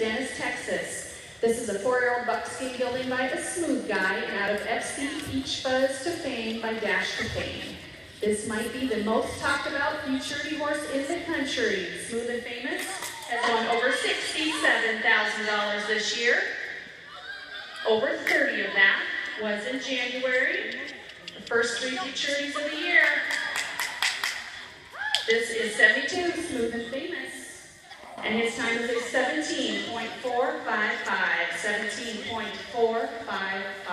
This is a four-year-old buckskin gelding by a smooth guy, and out of FC Peach Fuzz to Fame by Dash Ta Fame. This might be the most talked about futurity horse in the country. Smooth N Famous has won over sixty-seven thousand dollars this year. Over thirty of that was in January. The first three futurities of the year. This is seventy-two, Smooth N Famous. And his time is a seventeen 155, 17.455.